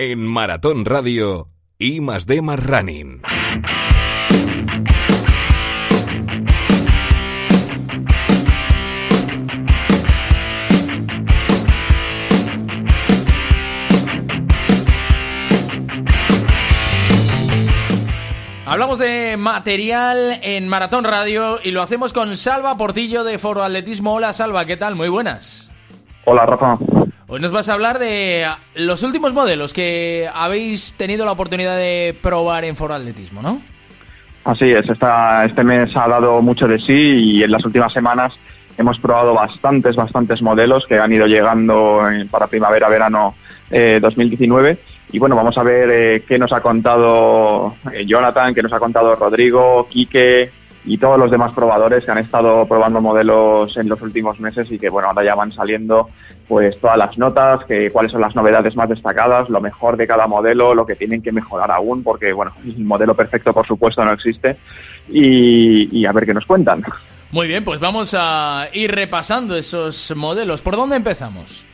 En Maratón Radio, I más D más Running. Hablamos de material en Maratón Radio y lo hacemos con Salva Portillo de Foro Atletismo. Hola Salva, ¿qué tal? Muy buenas. Hola Rafa. Hoy nos vas a hablar de los últimos modelos que habéis tenido la oportunidad de probar en Foro Atletismo, ¿no? Así es, esta, este mes ha dado mucho de sí y en las últimas semanas hemos probado bastantes, bastantes modelos que han ido llegando para primavera-verano eh, 2019. Y bueno, vamos a ver eh, qué nos ha contado eh, Jonathan, qué nos ha contado Rodrigo, Quique, y todos los demás probadores que han estado probando modelos en los últimos meses y que bueno ahora ya van saliendo pues todas las notas, que cuáles son las novedades más destacadas, lo mejor de cada modelo, lo que tienen que mejorar aún, porque bueno, el modelo perfecto por supuesto no existe y, a ver qué nos cuentan. Muy bien, pues vamos a ir repasando esos modelos. ¿Por dónde empezamos?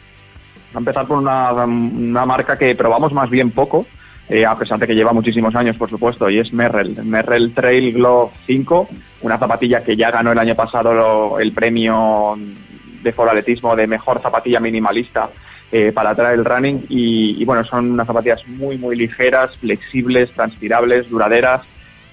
a empezar por una, una marca que probamos más bien poco, eh, a pesar de que lleva muchísimos años, por supuesto, y es Merrell. Merrell Trail Glove 5, una zapatilla que ya ganó el año pasado el premio de foraletismo de mejor zapatilla minimalista eh, para trail running. Y, y, bueno, son unas zapatillas muy, muy ligeras, flexibles, transpirables, duraderas.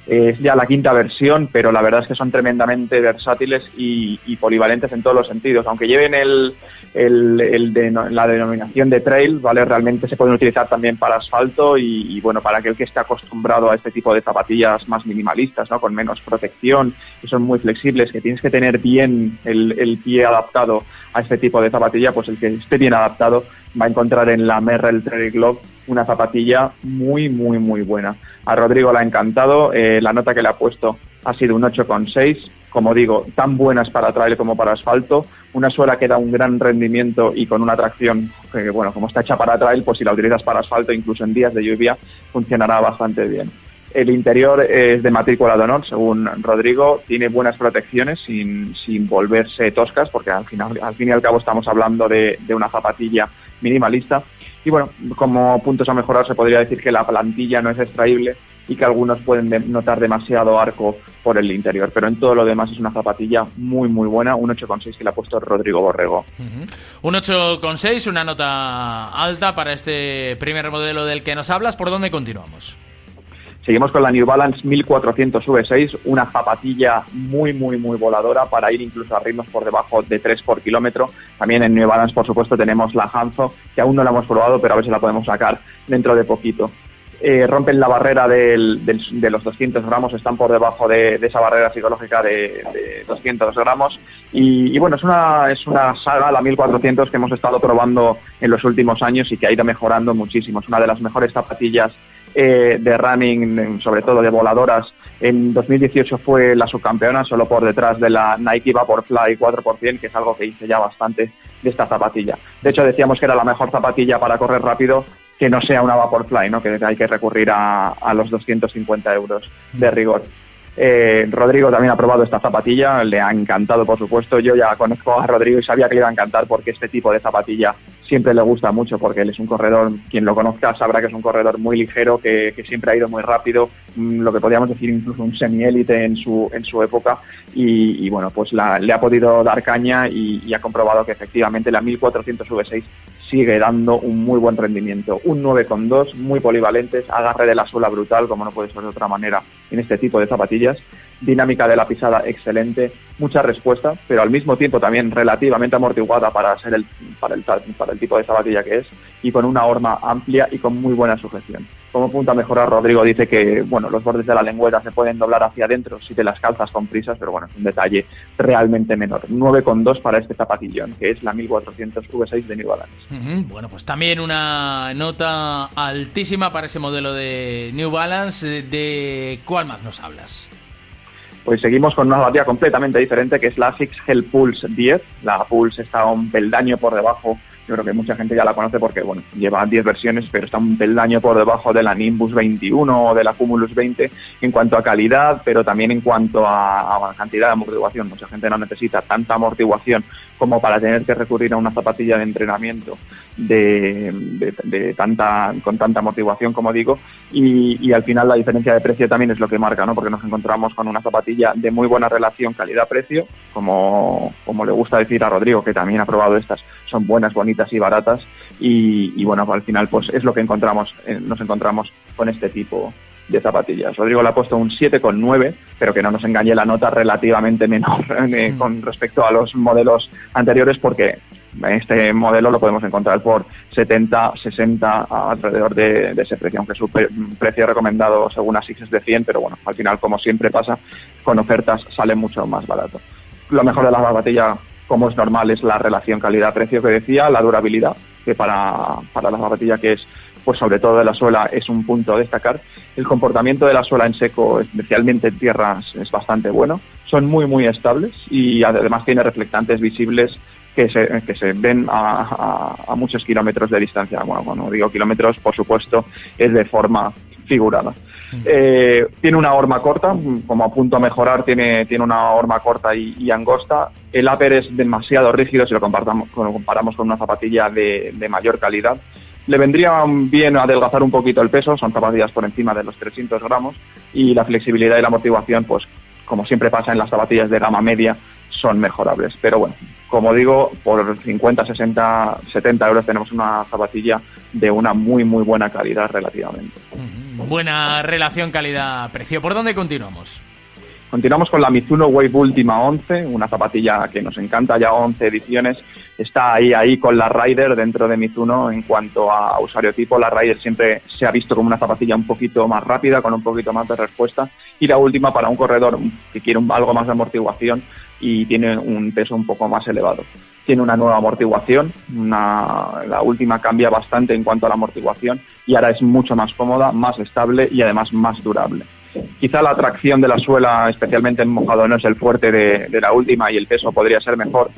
Es ya la quinta versión, pero la verdad es que son tremendamente versátiles y, y polivalentes en todos los sentidos. Aunque lleven el, el, de, la denominación de trail, ¿vale? Realmente se pueden utilizar también para asfalto y, bueno, para aquel que esté acostumbrado a este tipo de zapatillas más minimalistas, ¿no? Con menos protección, que son muy flexibles, que tienes que tener bien el, el pie adaptado a este tipo de zapatilla, pues el que esté bien adaptado va a encontrar en la Merrell Trail Glove una zapatilla muy, muy, muy buena. A Rodrigo le ha encantado, eh, la nota que le ha puesto ha sido un 8,6 como digo, tan buenas para trail como para asfalto. Una suela que da un gran rendimiento y con una tracción que, bueno, como está hecha para trail, pues si la utilizas para asfalto, incluso en días de lluvia, funcionará bastante bien. El interior es de matrícula de honor, según Rodrigo, tiene buenas protecciones sin, sin volverse toscas, porque al, final, al fin y al cabo estamos hablando de, de una zapatilla minimalista. Y bueno, como puntos a mejorar se podría decir que la plantilla no es extraíble, y que algunos pueden notar demasiado arco por el interior, pero en todo lo demás es una zapatilla muy muy buena, un 8,6 que le ha puesto Rodrigo Borrego. Un 8,6, una nota alta para este primer modelo del que nos hablas. ¿Por dónde continuamos? Seguimos con la New Balance 1400 V6, una zapatilla muy, muy, muy voladora para ir incluso a ritmos por debajo de 3 por kilómetro. También en New Balance, por supuesto, tenemos la Hanzo, que aún no la hemos probado, pero a ver si la podemos sacar dentro de poquito. Eh, rompen la barrera de los 200 gramos, están por debajo de, esa barrera psicológica de, 200 gramos. Y, bueno, es una, es una saga, la 1400, que hemos estado probando en los últimos años y que ha ido mejorando muchísimo. Es una de las mejores zapatillas eh, de running, sobre todo de voladoras. En 2018 fue la subcampeona, solo por detrás de la Nike Vaporfly 4%, que es algo que hice ya bastante de esta zapatilla. De hecho, decíamos que era la mejor zapatilla para correr rápido que no sea una Vaporfly, ¿no? que hay que recurrir a, a los 250 euros de rigor. Eh, Rodrigo también ha probado esta zapatilla, le ha encantado, por supuesto. Yo ya conozco a Rodrigo y sabía que le iba a encantar porque este tipo de zapatilla siempre le gusta mucho porque él es un corredor, quien lo conozca sabrá que es un corredor muy ligero, que, siempre ha ido muy rápido, mm, lo que podríamos decir incluso un semi-élite en su, en su época. Y, bueno, pues le ha podido dar caña y, y, ha comprobado que efectivamente la 1400 V6 sigue dando un muy buen rendimiento. Un 9,2, muy polivalentes, agarre de la suela brutal, como no puede ser de otra manera en este tipo de zapatillas dinámica de la pisada excelente, mucha respuesta, pero al mismo tiempo también relativamente amortiguada para ser el, para el, para el tipo de zapatilla que es, y con una horma amplia y con muy buena sujeción. Como punto a mejorar, Rodrigo dice que bueno, los bordes de la lengüeta se pueden doblar hacia adentro si te las calzas con prisas, pero bueno, es un detalle realmente menor. 9,2 para este zapatillón, que es la 1400 V6 de New Balance. Bueno, pues también una nota altísima para ese modelo de New Balance. ¿De cuál más nos hablas? Pues seguimos con una zapatilla completamente diferente que es la ASICS Gel Pulse 10. La Pulse está un peldaño por debajo creo que mucha gente ya la conoce porque, bueno, lleva 10 versiones, pero está un peldaño por debajo de la Nimbus 21 o de la Cumulus 20 en cuanto a calidad, pero también en cuanto a, cantidad de amortiguación. Mucha gente no necesita tanta amortiguación como para tener que recurrir a una zapatilla de entrenamiento de, tanta, con tanta amortiguación, como digo, y, al final la diferencia de precio también es lo que marca, ¿no? Porque nos encontramos con una zapatilla de muy buena relación calidad-precio, como, como le gusta decir a Rodrigo, que también ha probado estas, son buenas, bonitas y baratas, y, bueno, al final pues es lo que encontramos, eh, nos encontramos con este tipo de zapatillas. Rodrigo le ha puesto un 7,9, pero que no nos engañe la nota relativamente menor eh, mm. con respecto a los modelos anteriores porque este modelo lo podemos encontrar por 70, 60 alrededor de, ese precio, aunque su precio recomendado según ASICS es de 100, pero bueno, al final como siempre pasa, con ofertas sale mucho más barato. Lo mejor de la zapatilla, como es normal, es la relación calidad-precio que decía, la durabilidad, que para, para la zapatilla que es pues sobre todo de la suela es un punto a destacar. El comportamiento de la suela en seco, especialmente en tierras, es bastante bueno. Son muy, muy estables y además tiene reflectantes visibles que se, que se ven a, muchos kilómetros de distancia. Bueno, cuando digo kilómetros, por supuesto, es de forma figurada. Eh, tiene una horma corta, como a punto a mejorar, tiene, tiene una horma corta y, angosta. El upper es demasiado rígido si lo, comparamos, comparamos con una zapatilla de, de mayor calidad. Le vendría bien adelgazar un poquito el peso, son zapatillas por encima de los 300 gramos y la flexibilidad y la amortiguación, pues como siempre pasa en las zapatillas de gama media, son mejorables. Pero bueno, como digo, por 50, 60, 70 euros tenemos una zapatilla de una muy, muy buena calidad relativamente. Buena relación calidad-precio. ¿Por dónde continuamos? Continuamos con la Mizuno Wave Última 11, una zapatilla que nos encanta, ya 11 ediciones. Está ahí, ahí con la Rider dentro de Mizuno en cuanto a usuario tipo. La Rider siempre se ha visto como una zapatilla un poquito más rápida, con un poquito más de respuesta. Y la última para un corredor que quiere algo más de amortiguación y tiene un peso un poco más elevado. Tiene una nueva amortiguación, la última cambia bastante en cuanto a la amortiguación y ahora es mucho más cómoda, más estable y además más durable. Quizá la tracción de la suela, especialmente en mojado, no es el fuerte de, la última y el peso podría ser mejor.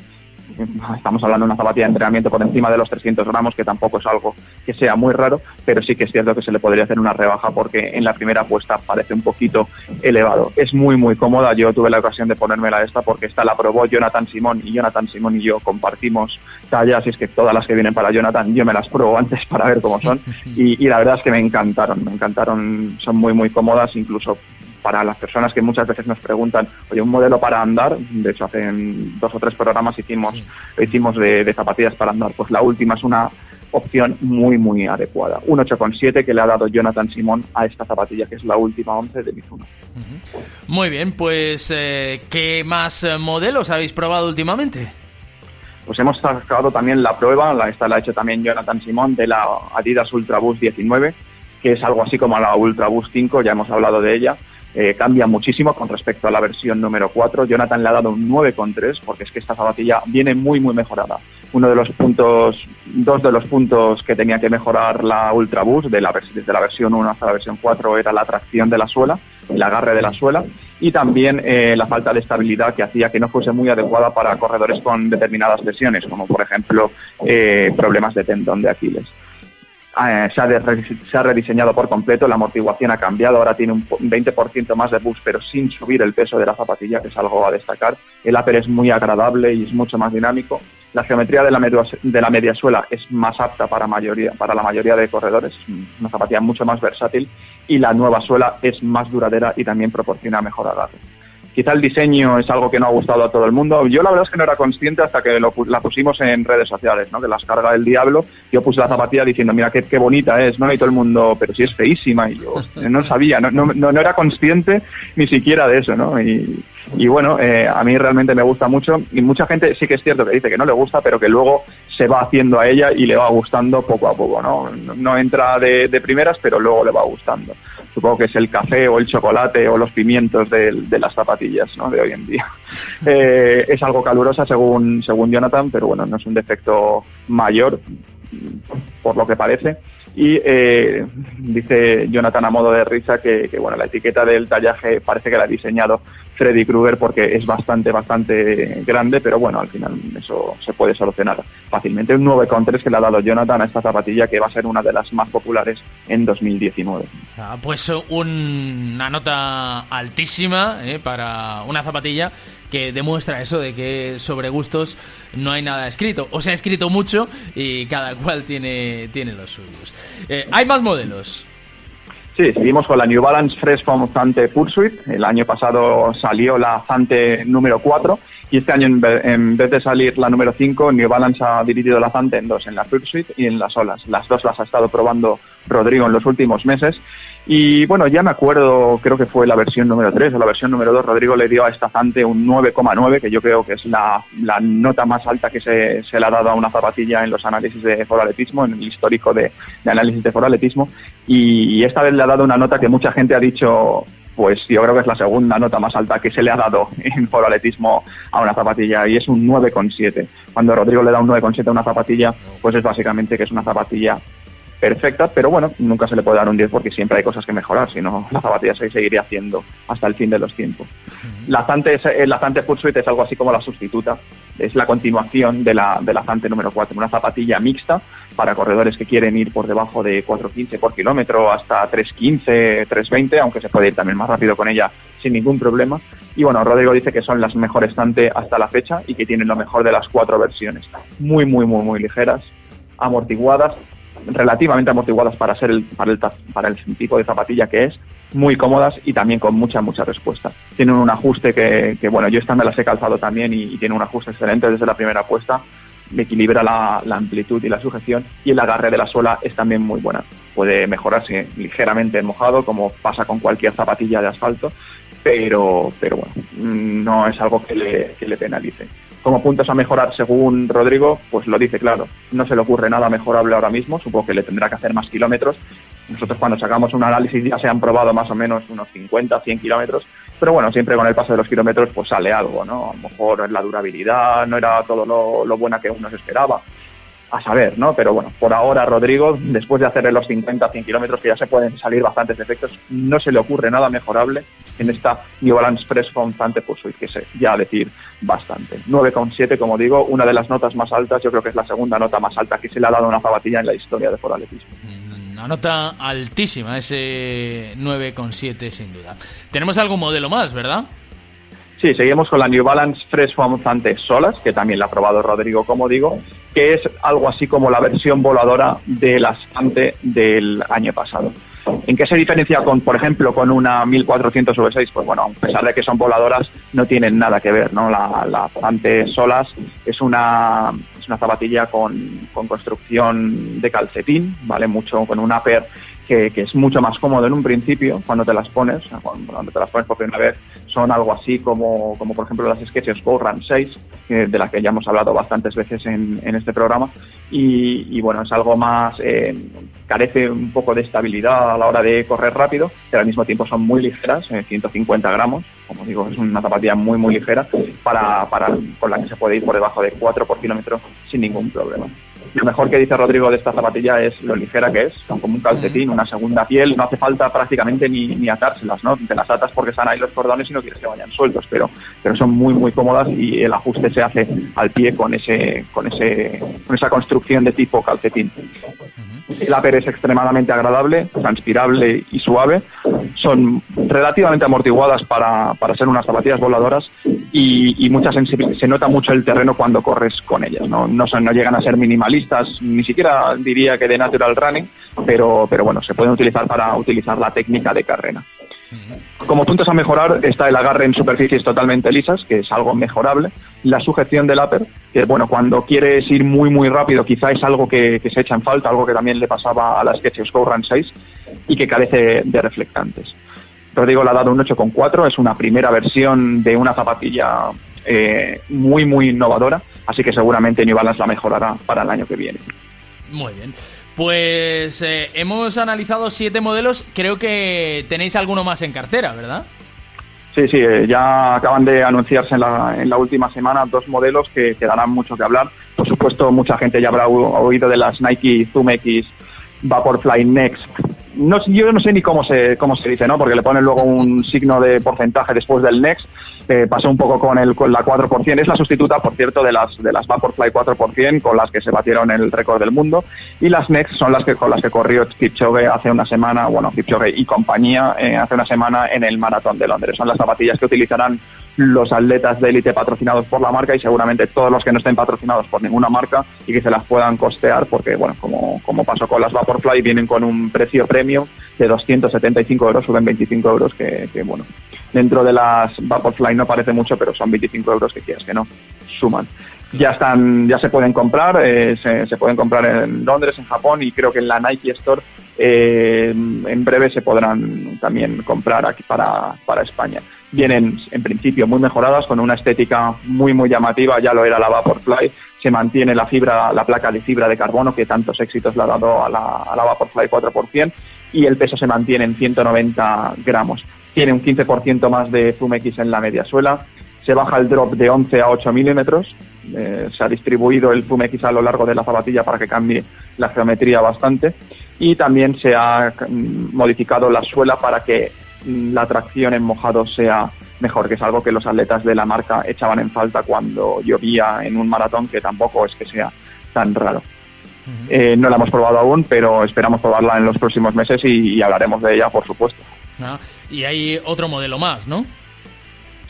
Estamos hablando de una zapatilla de entrenamiento por encima de los 300 gramos, que tampoco es algo que sea muy raro, pero sí que es cierto que se le podría hacer una rebaja porque en la primera apuesta parece un poquito elevado. Es muy, muy cómoda. Yo tuve la ocasión de ponérmela esta porque esta la probó Jonathan Simón y Jonathan Simón y yo compartimos tallas y es que todas las que vienen para Jonathan yo me las pruebo antes para ver cómo son y, y la verdad es que me encantaron, me encantaron, son muy, muy cómodas, incluso para las personas que muchas veces nos preguntan, oye, un modelo para andar, de hecho hace dos o tres programas hicimos, hicimos de, zapatillas para andar, pues la última es una opción muy, muy adecuada. Un 8,7 que le ha dado Jonathan Simón a esta zapatilla, que es la última 11 de Mizuno. Muy bien, pues eh, ¿qué más eh, modelos habéis probado últimamente? Pues hemos sacado también la prueba, la, esta la ha hecho también Jonathan Simón, de la Adidas Ultra Boost 19, que es algo así como la Ultra Boost 5, ya hemos hablado de ella, eh, cambia muchísimo con respecto a la versión número 4. Jonathan le ha dado un 9,3 porque es que esta zapatilla viene muy, muy mejorada. Uno de los puntos, dos de los puntos que tenía que mejorar la Ultra Boost de la, desde la versión 1 hasta la versión 4 era la tracción de la suela, el agarre de la suela y también eh, la falta de estabilidad que hacía que no fuese muy adecuada para corredores con determinadas lesiones, como por ejemplo eh, problemas de tendón de Aquiles. Eh, se, ha rediseñado por completo, la amortiguación ha cambiado, ahora tiene un 20% más de boost, pero sin subir el peso de la zapatilla, que es algo a destacar. El upper es muy agradable y es mucho más dinámico. La geometría de la, de la media suela es más apta para, mayoría, para la mayoría de corredores, una zapatilla mucho más versátil y la nueva suela es más duradera y también proporciona mejor agarre. Quizá el diseño es algo que no ha gustado a todo el mundo. Yo la verdad es que no era consciente hasta que la pusimos en redes sociales, ¿no? Que las carga el diablo. Yo puse la zapatilla diciendo, mira qué, bonita es, ¿no? Y todo el mundo, pero sí es feísima. Y yo no sabía, no, no, no era consciente ni siquiera de eso, ¿no? Y, bueno, eh, a mí realmente me gusta mucho y mucha gente sí que es cierto que dice que no le gusta, pero que luego se va haciendo a ella y le va gustando poco a poco, ¿no? No, entra de, primeras, pero luego le va gustando. Supongo que es el café o el chocolate o los pimientos de, las zapatillas, ¿no? De hoy en día. Eh, es algo calurosa según, según Jonathan, pero bueno, no es un defecto mayor, por lo que parece. Y eh, dice Jonathan a modo de risa que, bueno, la etiqueta del tallaje parece que la ha diseñado Freddy Krueger porque es bastante, bastante grande, pero bueno, al final eso se puede solucionar fácilmente. Un 9,3 que le ha dado Jonathan a esta zapatilla que va a ser una de las más populares en 2019. Ah, pues una nota altísima eh, para una zapatilla que demuestra eso de que sobre gustos no hay nada escrito. O se ha escrito mucho y cada cual tiene, tiene los suyos. Eh, hay más modelos. Sí, seguimos con la New Balance Fresh Foam Zante Pursuit. El año pasado salió la Zante número 4 y este año en vez de salir la número 5, New Balance ha dividido la Zante en dos, en la Pursuit y en las olas. Las dos las ha estado probando Rodrigo en los últimos meses y bueno, ya me acuerdo, creo que fue la versión número 3 o la versión número 2, Rodrigo le dio a esta Zante un 9,9, que yo creo que es la, nota más alta que se, se, le ha dado a una zapatilla en los análisis de foraletismo, en el histórico de, análisis de foraletismo. Y, y, esta vez le ha dado una nota que mucha gente ha dicho, pues yo creo que es la segunda nota más alta que se le ha dado en foraletismo a una zapatilla y es un 9,7. Cuando Rodrigo le da un 9,7 a una zapatilla, pues es básicamente que es una zapatilla perfecta, pero bueno, nunca se le puede dar un 10 porque siempre hay cosas que mejorar, si no la zapatilla se seguiría haciendo hasta el fin de los tiempos. La Zante, eh, la Zante Pursuit es algo así como la sustituta, es la continuación de la, de la Zante número 4, una zapatilla mixta para corredores que quieren ir por debajo de 4.15 por kilómetro hasta 3.15, 3.20, aunque se puede ir también más rápido con ella sin ningún problema. Y bueno, Rodrigo dice que son las mejores Zante hasta la fecha y que tienen lo mejor de las cuatro versiones. Muy, muy, muy, muy ligeras, amortiguadas, relativamente amortiguadas para ser el, para el, para el tipo de zapatilla que es, muy cómodas y también con mucha, mucha respuesta. Tienen un ajuste que, que bueno, yo esta me las he calzado también y, tiene un ajuste excelente desde la primera puesta, equilibra la, amplitud y la sujeción y el agarre de la suela es también muy buena. Puede mejorarse ligeramente en mojado, como pasa con cualquier zapatilla de asfalto, pero, pero bueno, no es algo que le, que le penalice como puntos a mejorar según Rodrigo, pues lo dice claro. No se le ocurre nada mejorable ahora mismo, supongo que le tendrá que hacer más kilómetros. Nosotros cuando sacamos un análisis ya se han probado más o menos unos 50, 100 kilómetros, pero bueno, siempre con el paso de los kilómetros pues sale algo, ¿no? A lo mejor la durabilidad no era todo lo, lo buena que uno se esperaba a saber, ¿no? Pero bueno, por ahora Rodrigo, después de hacer los 50, 100 kilómetros, que ya se pueden salir bastantes efectos, no se le ocurre nada mejorable en esta New Balance Press Zante Pursuit, que sé ya decir bastante. 9,7, como digo, una de las notas más altas, yo creo que es la segunda nota más alta que se le ha dado a una zapatilla en la historia de foraletismo. Una nota altísima, ese 9,7 sin duda. Tenemos algún modelo más, ¿verdad? Sí, seguimos con la New Balance Fresh Foam Zante Solas, que también la ha probado Rodrigo, como digo, que es algo así como la versión voladora de la Zante del año pasado. ¿En qué se diferencia con, por ejemplo, con una 1400 V6? Pues bueno, a pesar de que son voladoras, no tienen nada que ver, ¿no? La, la Zante Solas es una, es una zapatilla con, con construcción de calcetín, ¿vale? Mucho, con un upper que, es mucho más cómodo en un principio cuando te las pones, cuando te las pones por primera vez, son algo así como, como por ejemplo las Sketches Go Run 6, de las que ya hemos hablado bastantes veces en, en este programa, y, bueno, es algo más, eh, carece un poco de estabilidad a la hora de correr rápido, pero al mismo tiempo son muy ligeras, 150 eh, gramos, como digo, es una zapatilla muy, muy ligera, para, para, con la que se puede ir por debajo de 4 por kilómetro sin ningún problema. Lo mejor que dice Rodrigo de esta zapatilla es lo ligera que es, son como un calcetín, una segunda piel, no hace falta prácticamente ni, ni atárselas, ¿no? Te las atas porque están ahí los cordones y no quieres que vayan sueltos, pero, pero son muy, muy cómodas y el ajuste se hace al pie con, ese, con, ese, con esa construcción de tipo calcetín. El upper es extremadamente agradable, transpirable y suave. Son relativamente amortiguadas para, para ser unas zapatillas voladoras y, y mucha sensibilidad. Se nota mucho el terreno cuando corres con ellas. ¿no? No, son, no llegan a ser minimalistas, ni siquiera diría que de natural running, pero, pero bueno, se pueden utilizar para utilizar la técnica de carrera. Como puntos a mejorar está el agarre en superficies totalmente lisas, que es algo mejorable. La sujeción del upper, que bueno, cuando quieres ir muy muy rápido quizá es algo que, se echa en falta, algo que también le pasaba a las Sketches Go Run 6 y que carece de reflectantes. Rodrigo le ha dado un 8,4, es una primera versión de una zapatilla eh, muy muy innovadora, así que seguramente New Balance la mejorará para el año que viene. Muy bien. Pues eh, hemos analizado siete modelos, creo que tenéis alguno más en cartera, ¿verdad? Sí, sí, eh, ya acaban de anunciarse en la, en la última semana dos modelos que, que, darán mucho que hablar. Por supuesto, mucha gente ya habrá oído de las Nike Zoom X Vaporfly Next. No, yo no sé ni cómo se, cómo se dice, ¿no? Porque le ponen luego un signo de porcentaje después del Next Eh, pasó un poco con, el, con la 4%. Es la sustituta, por cierto, de las, de las Vaporfly 4% con las que se batieron el récord del mundo. Y las Next son las que con las que corrió Kipchoge hace una semana, bueno, Kipchoge y compañía eh, hace una semana en el Maratón de Londres. Son las zapatillas que utilizarán los atletas de élite patrocinados por la marca y seguramente todos los que no estén patrocinados por ninguna marca y que se las puedan costear porque, bueno, como, como pasó con las Vaporfly, vienen con un precio premio de 275 euros, suben 25 euros, que, bueno, dentro de las Vaporfly no parece mucho, pero son 25 euros que quieras que no, suman. Ya están, ya se pueden comprar, eh, se, pueden comprar en Londres, en Japón y creo que en la Nike Store eh, en breve se podrán también comprar aquí para, para España vienen en principio muy mejoradas con una estética muy muy llamativa, ya lo era la Vaporfly, se mantiene la fibra, la placa de fibra de carbono que tantos éxitos le ha dado a la, a la Vaporfly 4% y el peso se mantiene en 190 gramos. Tiene un 15% más de Zoom X en la media suela, se baja el drop de 11 a 8 milímetros, eh, se ha distribuido el Zoom X a lo largo de la zapatilla para que cambie la geometría bastante y también se ha mm, modificado la suela para que la tracción en mojado sea mejor, que es algo que los atletas de la marca echaban en falta cuando llovía en un maratón, que tampoco es que sea tan raro. Eh, no la hemos probado aún, pero esperamos probarla en los próximos meses y, hablaremos de ella, por supuesto. Ah, y hay otro modelo más, ¿no?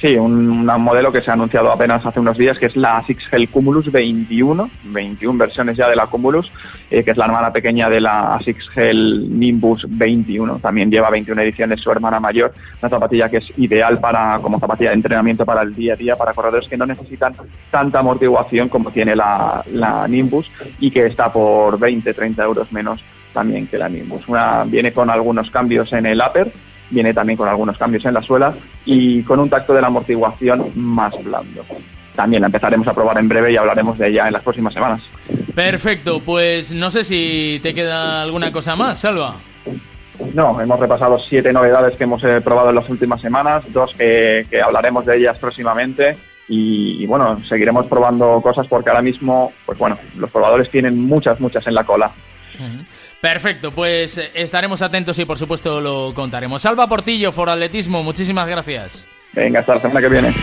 Sí, un, modelo que se ha anunciado apenas hace unos días, que es la Six Gel Cumulus 21, 21 versiones ya de la Cumulus, eh, que es la hermana pequeña de la Six Gel Nimbus 21. También lleva 21 ediciones su hermana mayor, una zapatilla que es ideal para como zapatilla de entrenamiento para el día a día, para corredores que no necesitan tanta amortiguación como tiene la, la Nimbus y que está por 20, 30 euros menos también que la Nimbus. Una, viene con algunos cambios en el upper, viene también con algunos cambios en la suela y con un tacto de la amortiguación más blando. También la empezaremos a probar en breve y hablaremos de ella en las próximas semanas. Perfecto, pues no sé si te queda alguna cosa más, Salva. No, hemos repasado siete novedades que hemos eh, probado en las últimas semanas, dos que, hablaremos de ellas próximamente y, bueno, seguiremos probando cosas porque ahora mismo, pues bueno, los probadores tienen muchas, muchas en la cola. Perfecto, pues eh, estaremos atentos y por supuesto lo contaremos. Salva Portillo, For Atletismo, muchísimas gracias. Venga, hasta la semana que viene.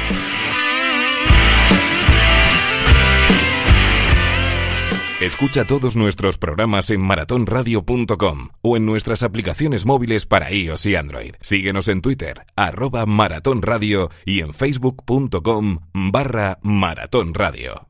Escucha todos nuestros programas en maratonradio.com o en nuestras aplicaciones móviles para iOS y Android. Síguenos en Twitter, arroba maratonradio y en facebook.com barra maratonradio.